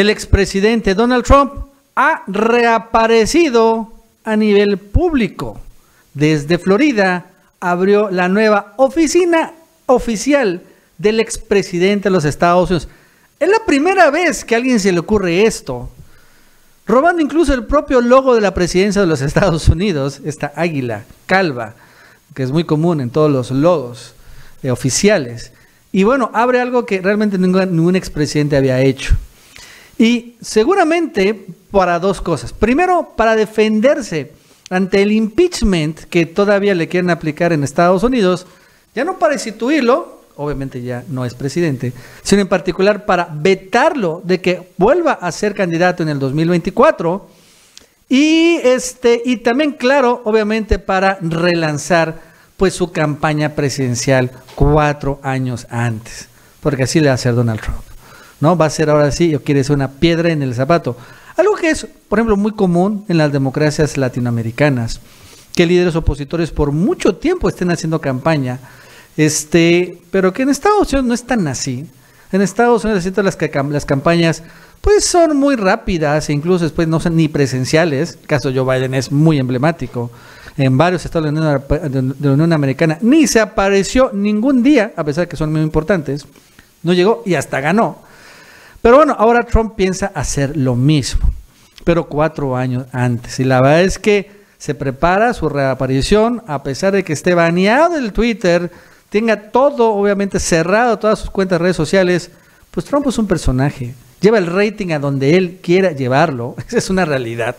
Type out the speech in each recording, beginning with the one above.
el expresidente Donald Trump ha reaparecido a nivel público. Desde Florida abrió la nueva oficina oficial del expresidente de los Estados Unidos. Es la primera vez que a alguien se le ocurre esto, robando incluso el propio logo de la presidencia de los Estados Unidos, esta águila calva, que es muy común en todos los logos eh, oficiales. Y bueno, abre algo que realmente ningún, ningún expresidente había hecho. Y seguramente para dos cosas. Primero, para defenderse ante el impeachment que todavía le quieren aplicar en Estados Unidos, ya no para instituirlo, obviamente ya no es presidente, sino en particular para vetarlo de que vuelva a ser candidato en el 2024 y este y también claro, obviamente para relanzar pues su campaña presidencial cuatro años antes, porque así le va a hacer Donald Trump, ¿no? Va a ser ahora sí, o quiere ser una piedra en el zapato. Algo que es, por ejemplo, muy común en las democracias latinoamericanas, que líderes opositores por mucho tiempo estén haciendo campaña, este, pero que en Estados Unidos no es tan así. En Estados Unidos las, las campañas pues son muy rápidas e incluso después no son ni presenciales. El caso de Joe Biden es muy emblemático. En varios estados de la Unión Americana ni se apareció ningún día, a pesar de que son muy importantes. No llegó y hasta ganó. Pero bueno, ahora Trump piensa hacer lo mismo, pero cuatro años antes. Y la verdad es que se prepara su reaparición, a pesar de que esté baneado del Twitter, tenga todo obviamente cerrado, todas sus cuentas de redes sociales, pues Trump es un personaje. Lleva el rating a donde él quiera llevarlo. Esa es una realidad.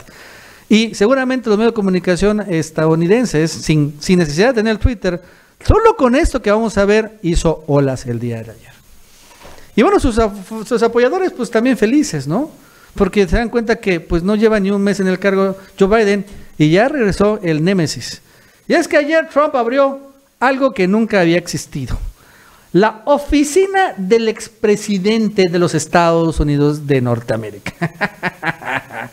Y seguramente los medios de comunicación estadounidenses, sin, sin necesidad de tener Twitter, solo con esto que vamos a ver, hizo olas el día de ayer. Y bueno, sus, apoyadores pues también felices, ¿no? Porque se dan cuenta que pues no lleva ni un mes en el cargo Joe Biden y ya regresó el Némesis. Y es que ayer Trump abrió algo que nunca había existido. La oficina del expresidente de los Estados Unidos de Norteamérica.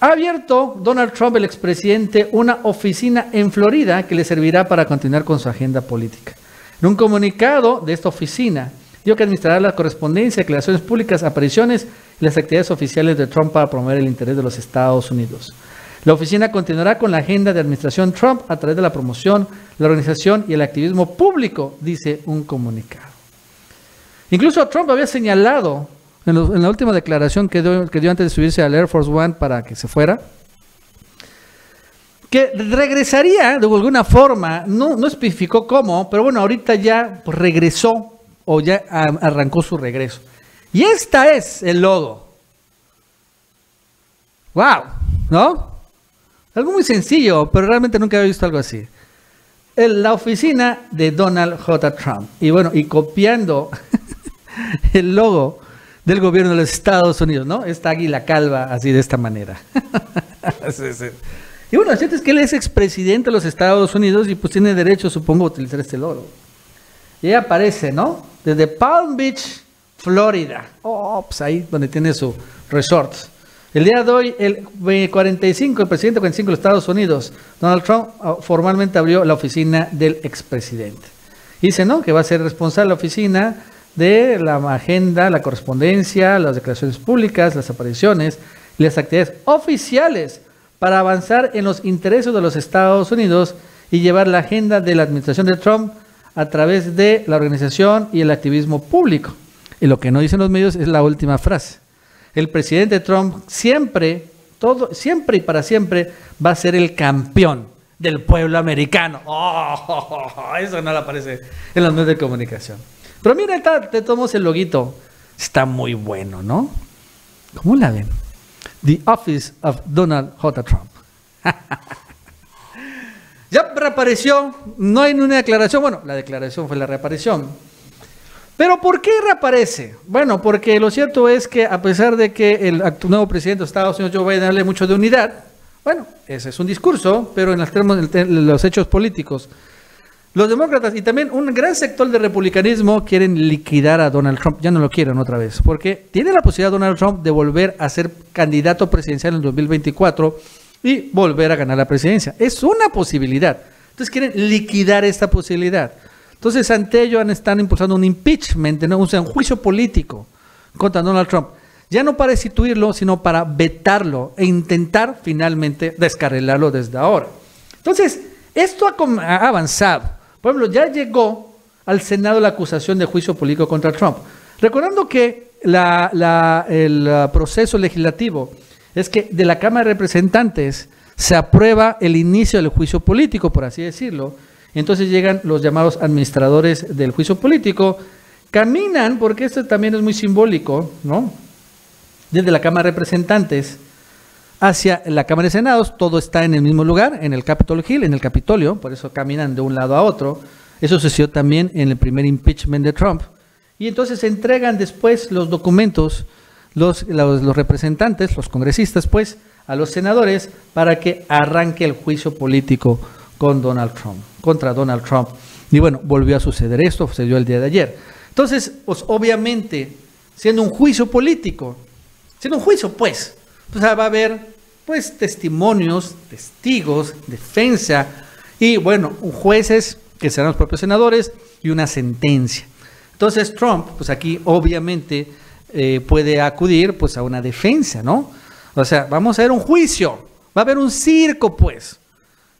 ha abierto Donald Trump, el expresidente, una oficina en Florida que le servirá para continuar con su agenda política. En un comunicado de esta oficina, Dijo que administrará la correspondencia, declaraciones públicas, apariciones y las actividades oficiales de Trump para promover el interés de los Estados Unidos. La oficina continuará con la agenda de administración Trump a través de la promoción, la organización y el activismo público, dice un comunicado. Incluso Trump había señalado en, la última declaración que dio, antes de subirse al Air Force One para que se fuera, que regresaría de alguna forma, no, especificó cómo, pero bueno, ahorita ya regresó o ya arrancó su regreso. Y esta es el logo. ¡Wow! ¿No? Algo muy sencillo, pero realmente nunca había visto algo así. la oficina de Donald J. Trump. Y bueno, y copiando el logo del gobierno de los Estados Unidos, ¿no? Esta águila calva, así de esta manera. Y bueno, cierto es que él es expresidente de los Estados Unidos y pues tiene derecho, supongo, a utilizar este logo. Y aparece, ¿no? desde Palm Beach, Florida. Oh, pues ahí donde tiene su resort. El día de hoy, el 45, el presidente 45 de los Estados Unidos, Donald Trump, ah, formalmente abrió la oficina del expresidente. Dice, ¿no? Que va a ser responsable la oficina de la agenda, la correspondencia, las declaraciones públicas, las apariciones y las actividades oficiales para avanzar en los intereses de los Estados Unidos y llevar la agenda de la administración de Trump a través de la organización y el activismo público. Y lo que no dicen los medios es la última frase. El presidente Trump siempre, todo, siempre y para siempre va a ser el campeón del pueblo americano. Oh, eso no aparece en los medios de comunicación. Pero mira, te tomamos el loguito. Está muy bueno, ¿no? ¿Cómo la ven? The Office of Donald J. Trump. Ya reapareció, no hay ninguna declaración. Bueno, la declaración fue la reaparición. Pero ¿por qué reaparece? Bueno, porque lo cierto es que a pesar de que el nuevo presidente de Estados Unidos, Joe Biden, hable mucho de unidad, bueno, ese es un discurso, pero en los, los hechos políticos, los demócratas y también un gran sector del republicanismo quieren liquidar a Donald Trump. Ya no lo quieren otra vez, porque tiene la posibilidad Donald Trump de volver a ser candidato presidencial en el 2024 y volver a ganar la presidencia. Es una posibilidad. Entonces quieren liquidar esta posibilidad. Entonces ante ello están impulsando un impeachment, un juicio político contra Donald Trump. ya no para destituirlo, sino para vetarlo e intentar finalmente descarrilarlo desde ahora. Entonces, esto ha, avanzado. Por ejemplo, ya llegó al Senado la acusación de juicio político contra Trump. Recordando que el proceso legislativo es que de la Cámara de Representantes se aprueba el inicio del juicio político, por así decirlo. Entonces llegan los llamados administradores del juicio político, caminan, porque esto también es muy simbólico, ¿no? Desde la Cámara de Representantes hacia la Cámara de Senados, todo está en el mismo lugar, en el Capitol Hill, en el Capitolio, por eso caminan de un lado a otro. Eso sucedió también en el primer impeachment de Trump. Y entonces se entregan después los documentos, los, los, los representantes, los congresistas, pues, a los senadores para que arranque el juicio político con Donald Trump, contra Donald Trump. Y bueno, volvió a suceder esto, sucedió el día de ayer. Entonces, pues obviamente, siendo un juicio político, siendo un juicio, pues, pues va a haber pues testimonios, testigos, defensa y bueno, jueces que serán los propios senadores y una sentencia. Entonces Trump, pues aquí obviamente eh, puede acudir pues a una defensa, ¿no? O sea, vamos a ver un juicio, va a haber un circo, pues.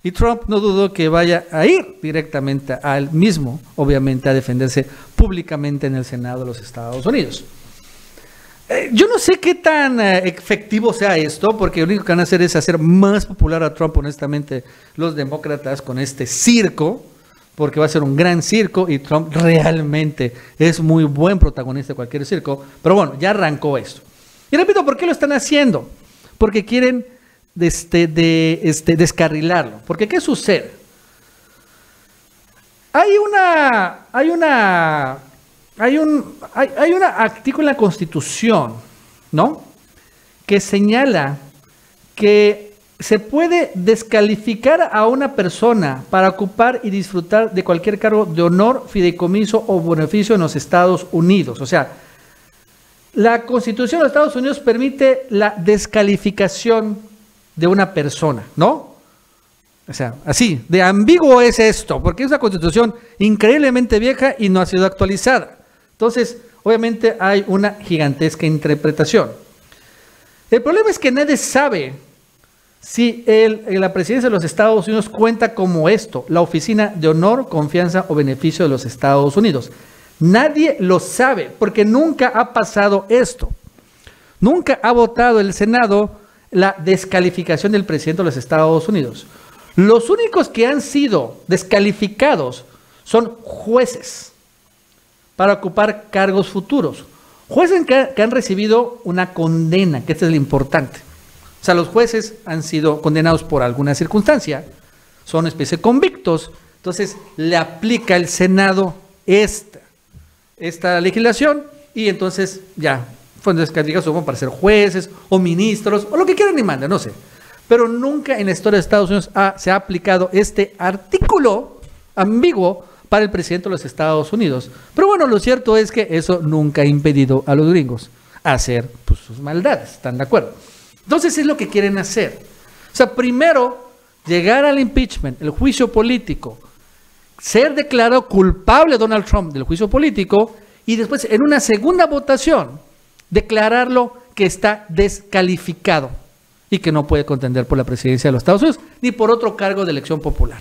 Y Trump no dudó que vaya a ir directamente al mismo, obviamente, a defenderse públicamente en el Senado de los Estados Unidos. Eh, yo no sé qué tan eh, efectivo sea esto, porque lo único que van a hacer es hacer más popular a Trump, honestamente, los demócratas con este circo, porque va a ser un gran circo y Trump realmente es muy buen protagonista de cualquier circo. Pero bueno, ya arrancó esto. Y repito, ¿por qué lo están haciendo? Porque quieren este, de, este, descarrilarlo. Porque ¿qué sucede? Hay una, hay una, hay un, hay, hay un artículo en la Constitución, ¿no? Que señala que se puede descalificar a una persona para ocupar y disfrutar de cualquier cargo de honor, fideicomiso o beneficio en los Estados Unidos. O sea, la Constitución de los Estados Unidos permite la descalificación de una persona, ¿no? O sea, así, de ambiguo es esto, porque es una constitución increíblemente vieja y no ha sido actualizada. Entonces, obviamente hay una gigantesca interpretación. El problema es que nadie sabe si la presidencia de los Estados Unidos cuenta como esto, la Oficina de Honor, Confianza o Beneficio de los Estados Unidos. Nadie lo sabe porque nunca ha pasado esto. Nunca ha votado el Senado la descalificación del presidente de los Estados Unidos. Los únicos que han sido descalificados son jueces para ocupar cargos futuros. Jueces que, han recibido una condena, que esto es lo importante. O sea, los jueces han sido condenados por alguna circunstancia, son especie convictos, entonces le aplica el Senado esta esta legislación y entonces ya fueron descalificados para ser jueces o ministros o lo que quieran y manden, no sé. Pero nunca en la historia de Estados Unidos se ha aplicado este artículo ambiguo para el presidente de los Estados Unidos. Pero bueno, lo cierto es que eso nunca ha impedido a los gringos hacer pues, sus maldades, ¿están de acuerdo? Entonces es lo que quieren hacer. O sea, primero llegar al impeachment, el juicio político, ser declarado culpable Donald Trump del juicio político y después en una segunda votación declararlo que está descalificado y que no puede contender por la presidencia de los Estados Unidos ni por otro cargo de elección popular.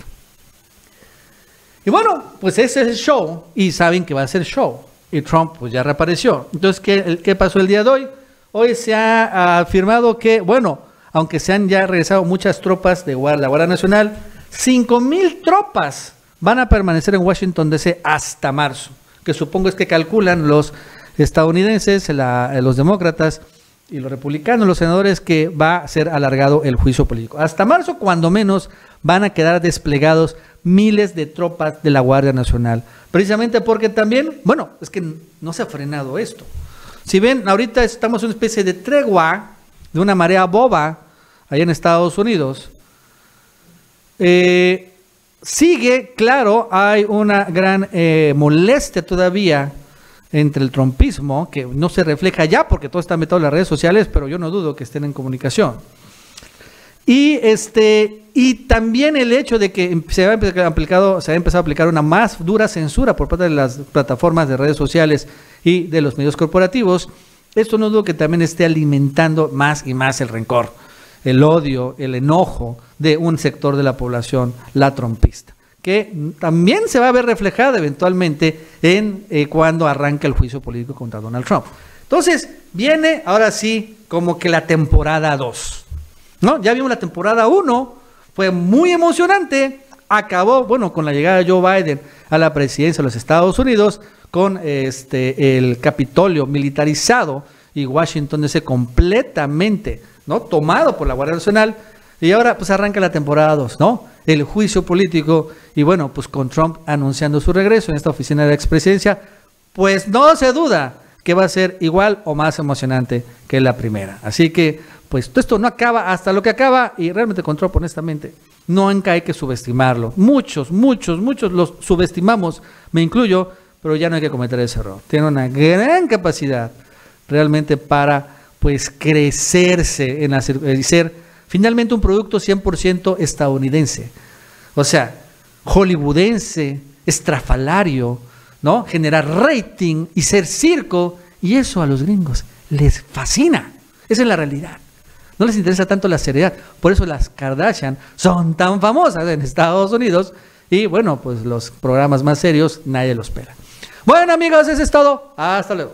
Y bueno, pues ese es el show y saben que va a ser show. Y Trump pues ya reapareció. Entonces, ¿qué, qué pasó el día de hoy? Hoy se ha afirmado que, bueno, aunque se han ya regresado muchas tropas de la Guardia Nacional, 5 mil tropas van a permanecer en Washington DC hasta marzo, que supongo es que calculan los estadounidenses, los demócratas y los republicanos, los senadores, que va a ser alargado el juicio político. Hasta marzo, cuando menos, van a quedar desplegados miles de tropas de la Guardia Nacional. Precisamente porque también, bueno, es que no se ha frenado esto. Si ven, ahorita estamos en una especie de tregua de una marea boba allá en Estados Unidos. Eh, Sigue, claro, hay una gran eh, molestia todavía entre el trompismo, que no se refleja ya porque todo está metido en las redes sociales, pero yo no dudo que estén en comunicación. Y, este, y también el hecho de que se ha, aplicado, se ha empezado a aplicar una más dura censura por parte de las plataformas de redes sociales y de los medios corporativos, esto no dudo que también esté alimentando más y más el rencor, el odio, el enojo de un sector de la población, la trompista, que también se va a ver reflejada eventualmente en eh, cuando arranca el juicio político contra Donald Trump. Entonces, viene ahora sí como que la temporada 2. ¿No? Ya vimos la temporada 1, fue muy emocionante, acabó, bueno, con la llegada de Joe Biden a la presidencia de los Estados Unidos, con este el Capitolio militarizado y Washington ese completamente, ¿no? tomado por la Guardia Nacional y ahora pues arranca la temporada 2, ¿no? El juicio político y bueno, pues con Trump anunciando su regreso en esta oficina de la expresidencia, pues no se duda que va a ser igual o más emocionante que la primera. Así que, pues esto no acaba hasta lo que acaba y realmente con Trump, honestamente, no hay que subestimarlo. Muchos, muchos, muchos los subestimamos, me incluyo, pero ya no hay que cometer ese error. Tiene una gran capacidad realmente para pues crecerse en y ser finalmente un producto 100% estadounidense. O sea, hollywoodense, estrafalario, ¿no? Generar rating y ser circo. Y eso a los gringos les fascina. Esa es la realidad. No les interesa tanto la seriedad. Por eso las Kardashian son tan famosas en Estados Unidos. Y bueno, pues los programas más serios nadie los espera. Bueno amigos, eso es todo. Hasta luego.